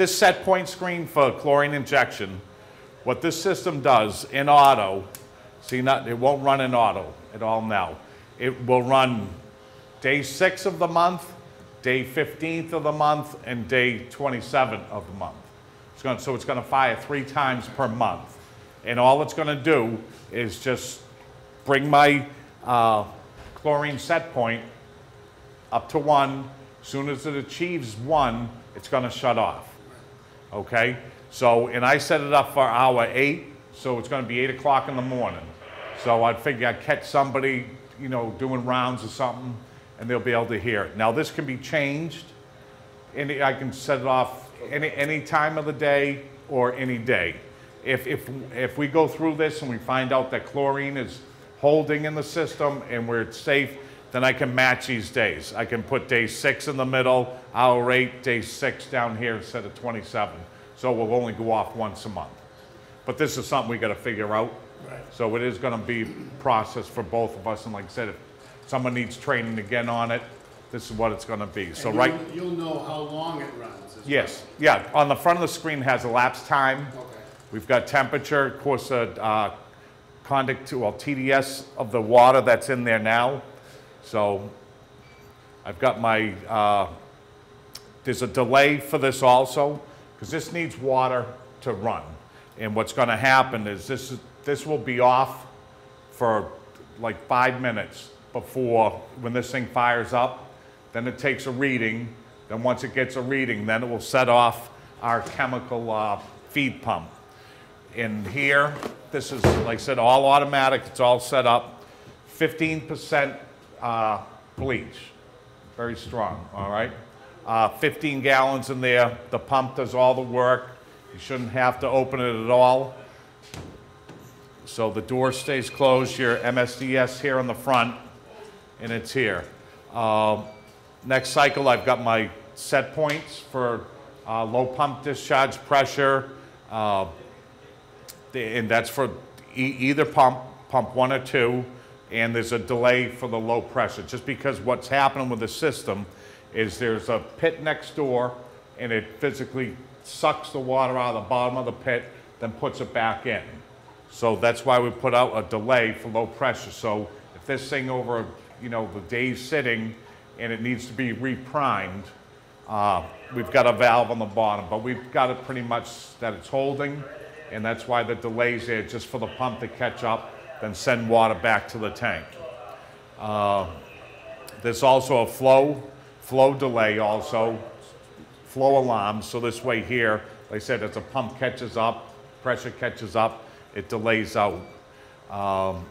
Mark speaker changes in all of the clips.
Speaker 1: this set point screen for chlorine injection, what this system does in auto, see, not, it won't run in auto at all now. It will run day six of the month, day 15th of the month, and day 27th of the month. It's going, so it's going to fire three times per month. And all it's going to do is just bring my uh, chlorine set point up to one. As soon as it achieves one, it's going to shut off. Okay? So, and I set it up for hour eight, so it's going to be eight o'clock in the morning. So I'd figure I'd catch somebody, you know, doing rounds or something, and they'll be able to hear it. Now, this can be changed. Any, I can set it off any, any time of the day or any day. If, if, if we go through this and we find out that chlorine is holding in the system and we're safe, then I can match these days. I can put day six in the middle, hour eight, day six down here instead of 27. So we'll only go off once a month. But this is something we got to figure out.
Speaker 2: Right.
Speaker 1: So it is going to be processed for both of us. And like I said, if someone needs training again on it, this is what it's going to be. So
Speaker 2: And
Speaker 1: right,
Speaker 2: you'll- You'll know how long it runs. as
Speaker 1: yes, yeah. On the front of the screen has elapsed time.
Speaker 2: well. Okay.
Speaker 1: We've got temperature, of course, uh, uh, conduct, well, TDS of the water that's in there now. So I've got my, uh, there's a delay for this also, because this needs water to run. And what's gonna happen is this, this will be off for like five minutes before, when this thing fires up. Then it takes a reading, then once it gets a reading, then it will set off our chemical uh, feed pump. In here, this is, like I said, all automatic, it's all set up. 15% uh, bleach, very strong, all right? Uh, 15 gallons in there, the pump does all the work. You shouldn't have to open it at all. So the door stays closed, your MSDS here on the front, and it's here. Um, Next cycle, I've got my set points for uh, low pump discharge pressure, uh, and that's for e- either pump, pump one or two, and there's a delay for the low pressure, just because what's happening with the system is there's a pit next door, and it physically sucks the water out of the bottom of the pit, then puts it back in. So that's why we put out a delay for low pressure. So if this thing over, you know, the day's sitting and it needs to be reprimed, uh, we've got a valve on the bottom, but we've got it pretty much that it's holding, and that's why the delay's there, just for the pump to catch up, then send water back to the tank. Uh, There's also a flow, flow delay also, flow alarm, so this way here, like I said, as the pump catches up, pressure catches up, it delays out. Um,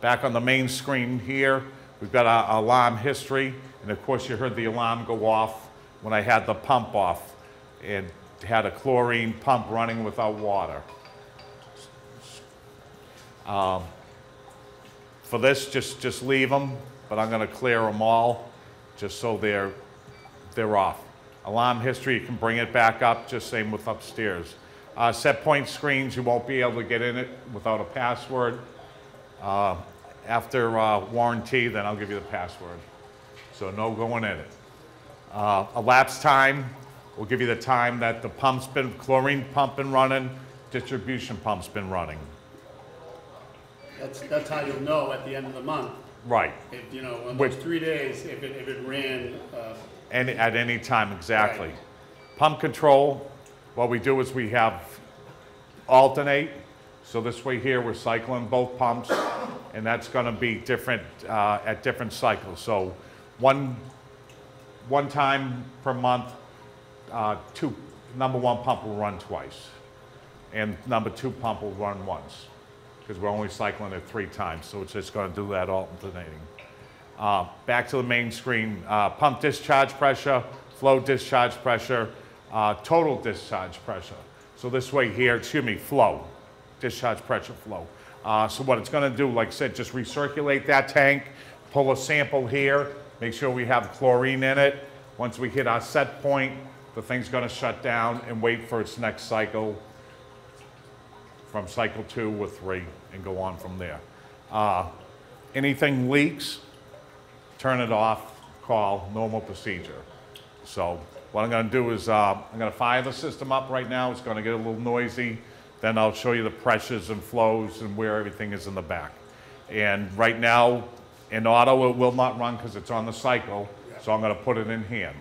Speaker 1: Back on the main screen here, we've got our alarm history, and of course you heard the alarm go off when I had the pump off and had a chlorine pump running without water. Um, For this, just, just leave them, but I'm gonna clear them all, just so they're, they're off. Alarm history, you can bring it back up, just same with upstairs. Uh, set point screens, you won't be able to get in it without a password. Uh, After uh, warranty, then I'll give you the password. So no going in it. Uh, Elapsed time, we'll give you the time that the pump's been, chlorine pump been running, distribution pump's been running.
Speaker 2: That's, that's how you'll know at the end of the month,
Speaker 1: Right,
Speaker 2: if, you know, in
Speaker 1: Which-
Speaker 2: those three days, if it, if it ran, uh,
Speaker 1: any, at any time, exactly.
Speaker 2: Right.
Speaker 1: Pump control, what we do is we have alternate, so this way here, we're cycling both pumps, and that's gonna be different, uh, at different cycles. So one, one time per month, uh, two, number one pump will run twice, and number two pump will run once, because we're only cycling it three times, so it's just gonna do that alternating. Uh, Back to the main screen, uh, pump discharge pressure, flow discharge pressure, uh, total discharge pressure. So this way here, excuse me, flow, discharge pressure flow. Uh, So what it's gonna do, like I said, just recirculate that tank, pull a sample here, make sure we have chlorine in it. Once we hit our set point, the thing's gonna shut down and wait for its next cycle from cycle two or three and go on from there. Uh, Anything leaks, turn it off, call, normal procedure. So What I'm gonna do is, uh, I'm gonna fire the system up right now, it's gonna get a little noisy, then I'll show you the pressures and flows and where everything is in the back. And right now, in auto, it will not run because it's on the cycle, so I'm gonna put it in hand.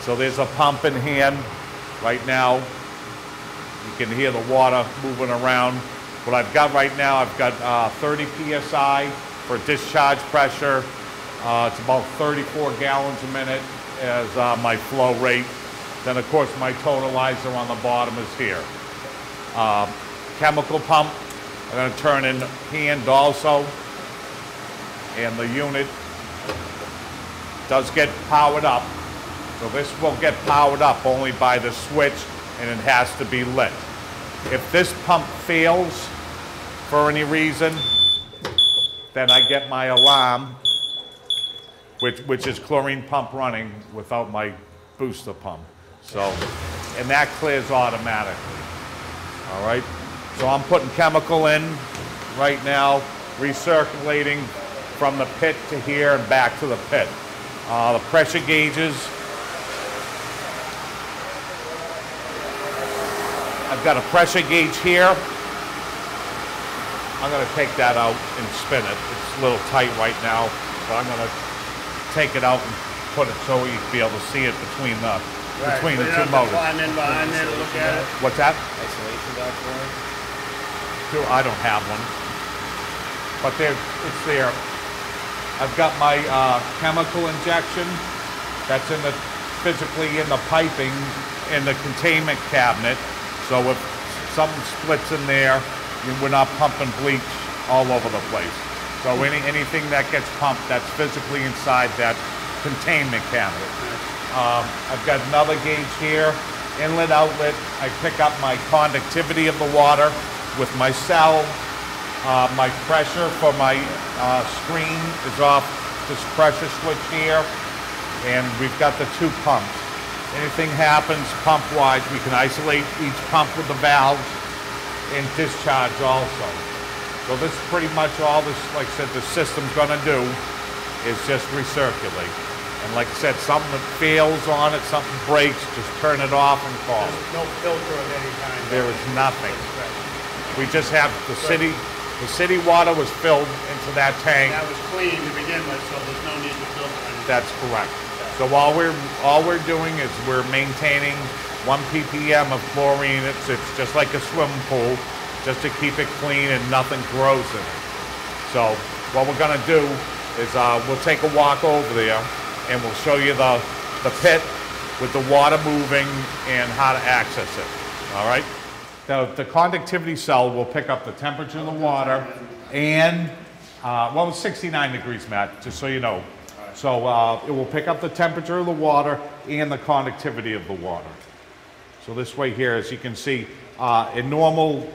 Speaker 1: So there's a pump in hand right now. You can hear the water moving around. What I've got right now, I've got uh, 30 PSI for discharge pressure. Uh, It's about 34 gallons a minute as uh, my flow rate. Then, of course, my totalizer on the bottom is here. Um, Chemical pump, I'm gonna turn in hand also. And the unit does get powered up. So this will get powered up only by the switch and it has to be lit. If this pump fails for any reason, then I get my alarm, which, which is chlorine pump running without my booster pump. So, and that clears automatically. All right? So I'm putting chemical in right now, recirculating from the pit to here and back to the pit. Uh, the pressure gauges, got a pressure gauge here. I'm gonna take that out and spin it. It's a little tight right now, but I'm gonna take it out and put it so you can be able to see it between the,
Speaker 2: Right,
Speaker 1: between the two
Speaker 2: to
Speaker 1: motors.
Speaker 2: Climb in behind there to look at it.
Speaker 1: What's that?
Speaker 3: Isolation it?
Speaker 1: I don't have one. But there, it's there. I've got my uh, chemical injection that's in the, physically in the piping in the containment cabinet. So if something splits in there, we're not pumping bleach all over the place. So any, anything that gets pumped, that's physically inside that containment cabinet. Um, I've got another gauge here, inlet, outlet. I pick up my conductivity of the water with my cell. Uh, my pressure for my uh, screen is off this pressure switch here. And we've got the two pumps. Anything happens pump-wise, we can isolate each pump with the valves and discharge also. So this is pretty much all this, like I said, the system's gonna do is just recirculate. And like I said, something that fails on it, something breaks, just turn it off and call it.
Speaker 2: There's no filter of any kind.
Speaker 1: There is nothing. We just have, the city, the city water was filled into that tank.
Speaker 2: That was clean to begin with, so there's no need to filter anything.
Speaker 1: That's correct. So all we're, all we're doing is we're maintaining one ppm of chlorine. It's, it's just like a swimming pool, just to keep it clean and nothing grows in it. So what we're gonna do is, uh, we'll take a walk over there and we'll show you the, the pit with the water moving and how to access it, all right? The, the conductivity cell will pick up the temperature of the water and, uh, well, it's 69 degrees, Matt, just so you know. So, uh, it will pick up the temperature of the water and the conductivity of the water. So this way here, as you can see, uh, in normal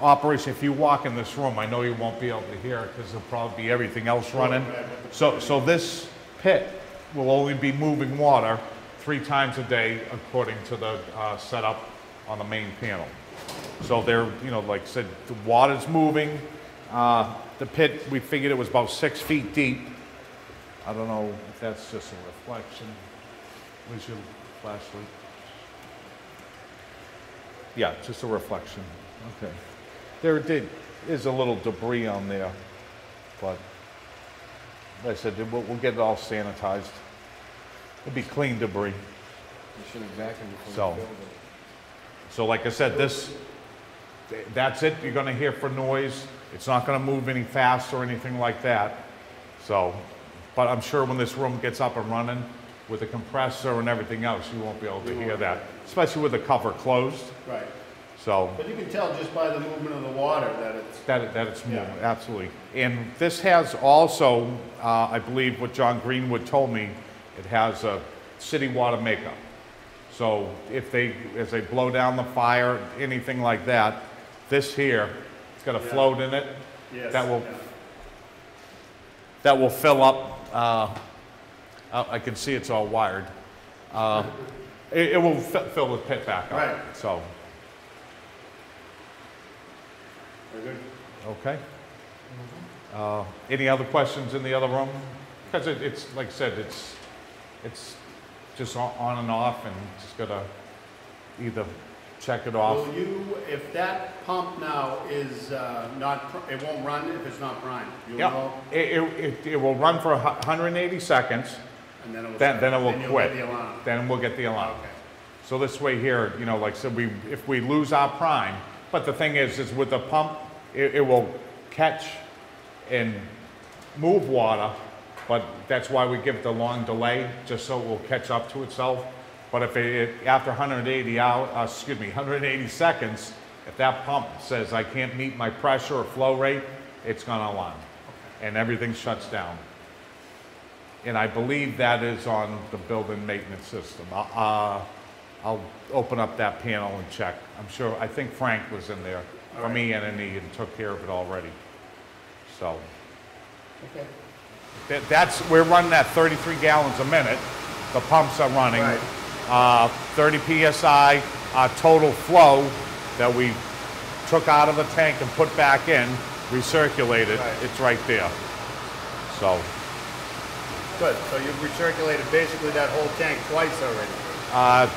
Speaker 1: operation, if you walk in this room, I know you won't be able to hear it because there'll probably be everything else running. So, so this pit will only be moving water three times a day according to the uh, setup on the main panel. So there, you know, like I said, the water's moving. Uh, the pit, we figured it was about six feet deep. I don't know if that's just a reflection. Where's your flashlight? Yeah, just a reflection. Okay. There did, is a little debris on there, but like I said, we'll, we'll get it all sanitized. It'll be clean debris.
Speaker 3: You should have vacuumed before
Speaker 1: So-
Speaker 3: you filled it.
Speaker 1: So like I said, this, that's it. You're gonna hear for noise. It's not gonna move any fast or anything like that. So, but I'm sure when this room gets up and running with the compressor and everything else, you won't be able to hear that, especially with the cover closed.
Speaker 2: Right.
Speaker 1: So
Speaker 2: But you can tell just by the movement of the water that it's,
Speaker 1: that, it- that it's moving,
Speaker 2: Yeah.
Speaker 1: absolutely. And this has also, uh, I believe what John Greenwood told me, it has a city water makeup. So if they, as they blow down the fire, anything like that, this here, it's got a
Speaker 2: Yeah.
Speaker 1: float in it
Speaker 2: yes.
Speaker 1: That will-
Speaker 2: yeah.
Speaker 1: that will fill up, uh, I I can see it's all wired. Uh, It, it will fi- fill the pit back up.
Speaker 2: Right.
Speaker 1: So,
Speaker 2: Very good.
Speaker 1: okay. Uh, Any other questions in the other room? Because it, it's, like I said, it's, it's just on on and off and just gotta either check it off.
Speaker 2: Will you, if that pump now is uh, not, pr- it won't run if it's not primed? You'll
Speaker 1: Yep, it, it, it- it will run for a hu- 180 seconds,
Speaker 2: and then it will.
Speaker 1: then, then it will
Speaker 2: you'll get
Speaker 1: quit.
Speaker 2: the alarm.
Speaker 1: Then we'll get the alarm.
Speaker 2: Okay.
Speaker 1: So this way here, you know, like I said, we, if we lose our prime, but the thing is, is with the pump, it, it will catch and move water, but that's why we give it the long delay, just so it will catch up to itself. But if it, it- after 180 hour, uh, excuse me, 180 seconds, if that pump says I can't meet my pressure or flow rate, it's gonna alarm. And everything shuts down. And I believe that is on the building maintenance system. Uh, uh, I'll open up that panel and check. I'm sure, I think Frank was in there from E and E and took care of it already. So,
Speaker 2: Okay.
Speaker 1: that, that's, we're running at 33 gallons a minute. The pumps are running.
Speaker 2: Right.
Speaker 1: Uh, 30 PSI, uh, total flow that we took out of the tank and put back in, recirculated,
Speaker 2: Right.
Speaker 1: it's right there. So,
Speaker 2: Good, so you've recirculated basically that whole tank twice already.
Speaker 1: uh,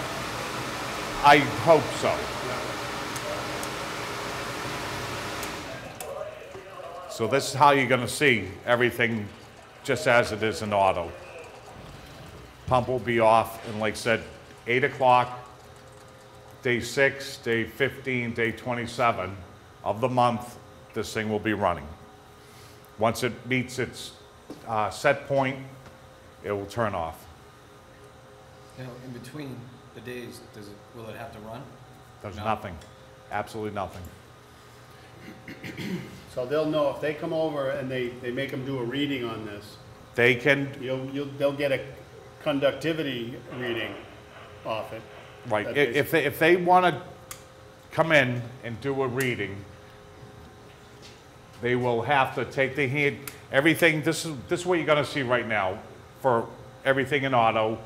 Speaker 1: I hope so. So this is how you're gonna see everything just as it is in auto. Pump will be off, and like I said, eight o'clock, day six, day fifteen, day twenty-seven of the month, this thing will be running. Once it meets its, uh, set point, it will turn off.
Speaker 3: Now, in between the days, does it, will it have to run?
Speaker 1: There's
Speaker 3: No.
Speaker 1: nothing, absolutely nothing.
Speaker 2: So they'll know if they come over and they, they make them do a reading on this,
Speaker 1: They can,
Speaker 2: you'll, you'll, they'll get a conductivity reading off it.
Speaker 1: right, i- if they, if they want to come in and do a reading, they will have to take the hand, everything, this is, this is what you're gonna see right now for everything in auto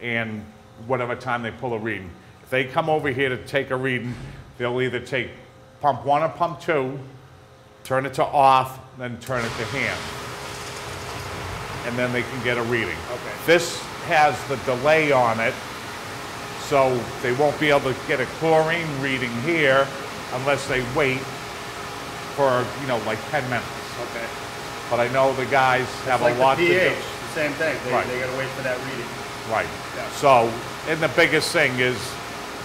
Speaker 1: and whatever time they pull a reading. If they come over here to take a reading, they'll either take pump one or pump two, turn it to off, then turn it to hand. And then they can get a reading.
Speaker 2: Okay.
Speaker 1: This has the delay on it, so they won't be able to get a chlorine reading here unless they wait for, you know, like 10 minutes.
Speaker 2: Okay.
Speaker 1: But I know the guys have
Speaker 2: Like
Speaker 1: a
Speaker 2: the
Speaker 1: lot to do.
Speaker 2: pH, the same thing, they,
Speaker 1: Right.
Speaker 2: they gotta wait for that reading.
Speaker 1: Right.
Speaker 2: Yeah.
Speaker 1: So, and the biggest thing is,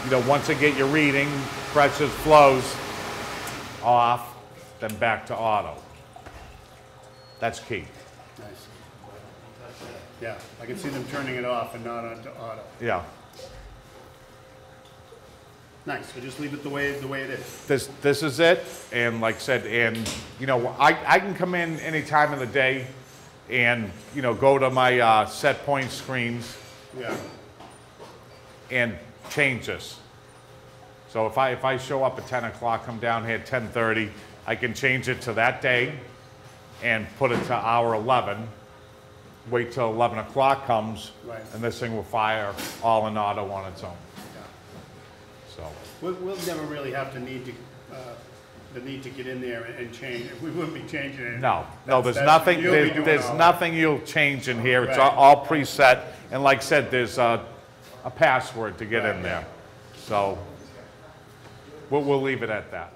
Speaker 1: you know, once they get your reading, pressures, flows off, then back to auto. That's key.
Speaker 2: Nice. Yeah, I can see them turning it off and not onto auto.
Speaker 1: Yeah.
Speaker 2: Nice, so just leave it the way, the way it is.
Speaker 1: This, this is it, and like I said, and, you know, I, I can come in any time of the day and, you know, go to my, uh, set point screens
Speaker 2: Yeah,
Speaker 1: and change this. So if I, if I show up at ten o'clock, come down here at ten thirty, I can change it to that day and put it to hour eleven. Wait till eleven o'clock comes,
Speaker 2: Right.
Speaker 1: and this thing will fire all in auto on its own.
Speaker 2: We'll, we'll never really have to need to, uh, the need to get in there and- and change, we wouldn't be changing it.
Speaker 1: No, no, there's
Speaker 2: That's-
Speaker 1: nothing,
Speaker 2: you'll be
Speaker 1: there's,
Speaker 2: doing
Speaker 1: there's
Speaker 2: all
Speaker 1: nothing you'll change in here, it's all,
Speaker 2: Right.
Speaker 1: all preset, and like I said, there's a, a password to get in there. So, we'll, we'll leave it at that.